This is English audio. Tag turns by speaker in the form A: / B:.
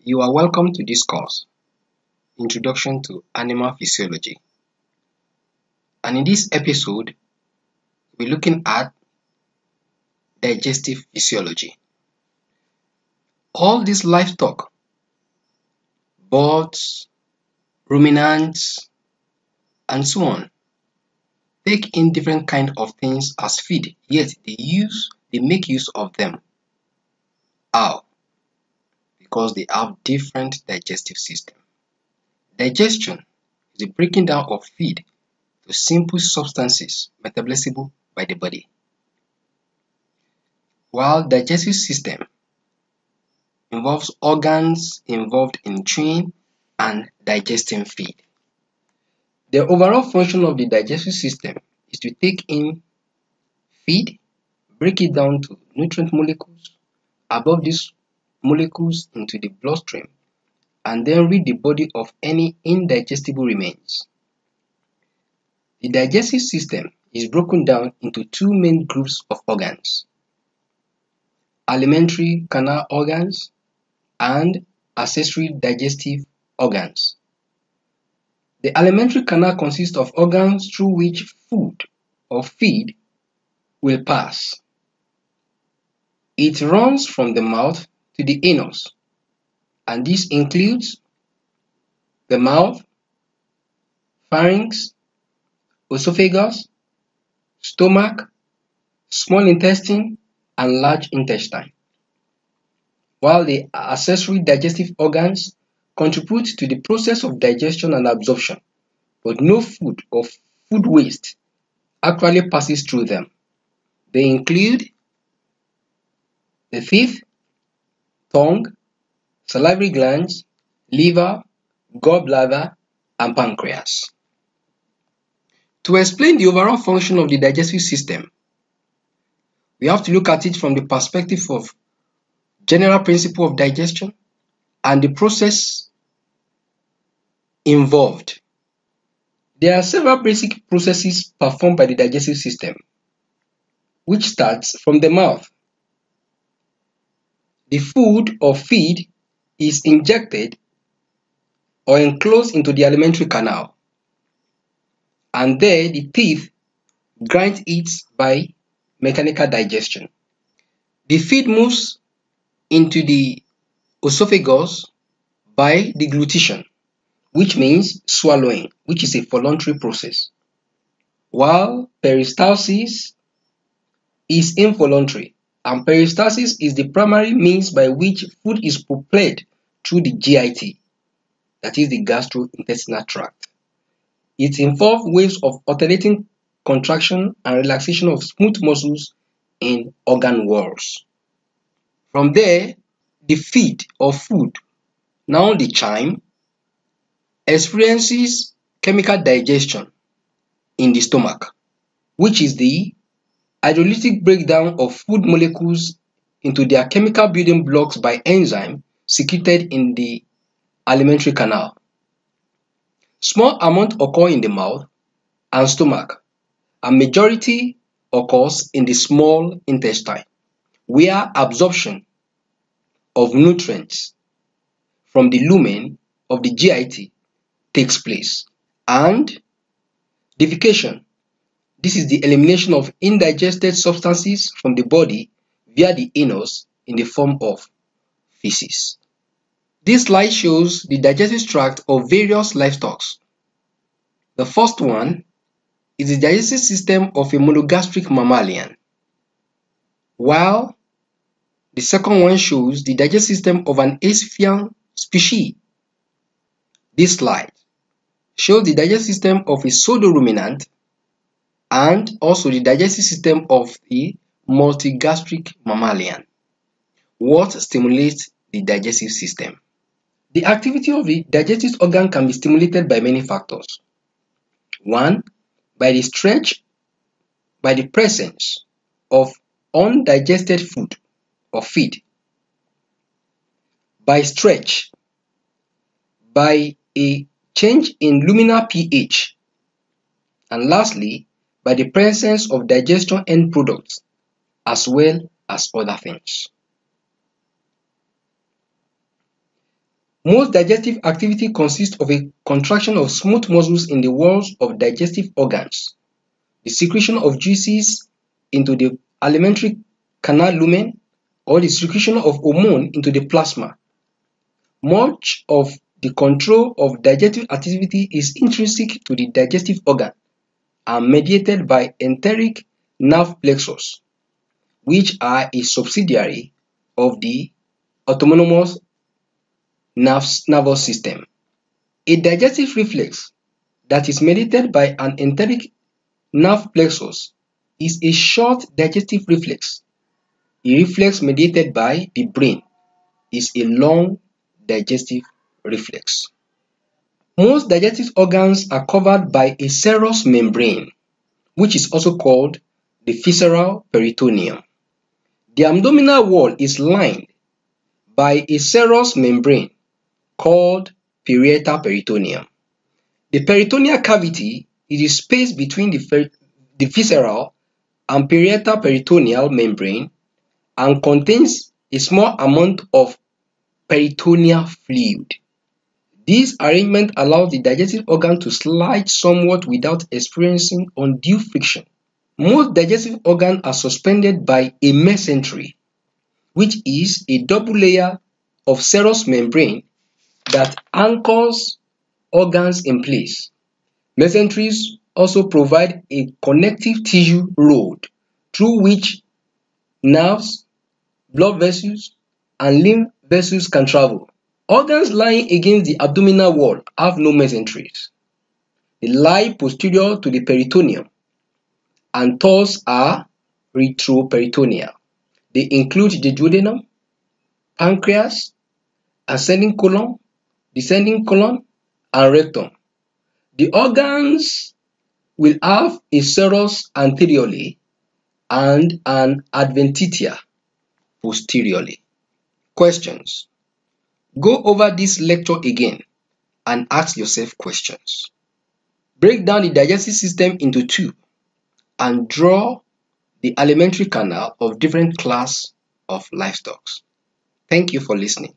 A: You are welcome to this course, Introduction to Animal Physiology. And in this episode, we're looking at digestive physiology. All these livestock, birds, ruminants, and so on, take in different kind of things as feed, yet they use they make use of them. How? Because they have different digestive system. Digestion is the breaking down of feed to simple substances metabolizable by the body. While digestive system involves organs involved in chewing and digesting feed. The overall function of the digestive system is to take in feed, break it down to nutrient molecules, above these molecules into the bloodstream, and then rid the body of any indigestible remains. The digestive system is broken down into two main groups of organs alimentary canal organs and accessory digestive organs. The alimentary canal consists of organs through which food or feed will pass. It runs from the mouth to the anus, and this includes the mouth, pharynx, esophagus, stomach, small intestine, and large intestine. While the accessory digestive organs contribute to the process of digestion and absorption, but no food or food waste actually passes through them. They include the teeth, tongue, salivary glands, liver, gallbladder, and pancreas. To explain the overall function of the digestive system, we have to look at it from the perspective of general principle of digestion and the process involved. There are several basic processes performed by the digestive system, which starts from the mouth. The food or feed is injected or enclosed into the alimentary canal, and there the teeth grind it by mechanical digestion. The feed moves into the esophagus by deglutition, which means swallowing, which is a voluntary process, while peristalsis is involuntary, and peristalsis is the primary means by which food is propelled through the GIT, that is the gastrointestinal tract. It involves waves of alternating contraction and relaxation of smooth muscles in organ walls. From there, the feed or food, now the chyme, experiences chemical digestion in the stomach, which is the hydrolytic breakdown of food molecules into their chemical building blocks by enzyme secreted in the alimentary canal. Small amount occur in the mouth and stomach, and majority occurs in the small intestine, where absorption of nutrients from the lumen of the GIT takes place. And defecation. This is the elimination of indigested substances from the body via the anus in the form of feces. This slide shows the digestive tract of various livestock. The first one is the digestive system of a monogastric mammalian, while the second one shows the digestive system of an amphibian species. This slide shows the digestive system of a pseudo-ruminant and also the digestive system of the multigastric mammalian. What stimulates the digestive system? The activity of the digestive organ can be stimulated by many factors. One, by the stretch, by the presence of undigested food or feed. By stretch, by a change in luminal pH. And lastly, by the presence of digestion end products as well as other things. Most digestive activity consists of a contraction of smooth muscles in the walls of digestive organs, the secretion of juices into the alimentary canal lumen, or the secretion of hormone into the plasma. Much of the control of digestive activity is intrinsic to the digestive organ and mediated by enteric nerve plexus, which are a subsidiary of the autonomous nervous system. A digestive reflex that is mediated by an enteric nerve plexus is a short digestive reflex. A reflex mediated by the brain is a long digestive reflex. Most digestive organs are covered by a serous membrane, which is also called the visceral peritoneum. The abdominal wall is lined by a serous membrane called parietal peritoneum. The peritoneal cavity is the space between the, the visceral and parietal peritoneal membrane and contains a small amount of peritoneal fluid. This arrangement allows the digestive organ to slide somewhat without experiencing undue friction. Most digestive organs are suspended by a mesentery, which is a double layer of serous membrane that anchors organs in place. Mesenteries also provide a connective tissue road through which nerves, blood vessels, and lymph vessels can travel. Organs lying against the abdominal wall have no mesenteries. They lie posterior to the peritoneum and thus are retroperitoneal. They include the duodenum, pancreas, ascending colon, descending colon, and rectum. The organs will have a serous anteriorly and an adventitia posteriorly. Questions Go over this lecture again and ask yourself questions. Break down the digestive system into two and draw the alimentary canal of different class of livestock. Thank you for listening.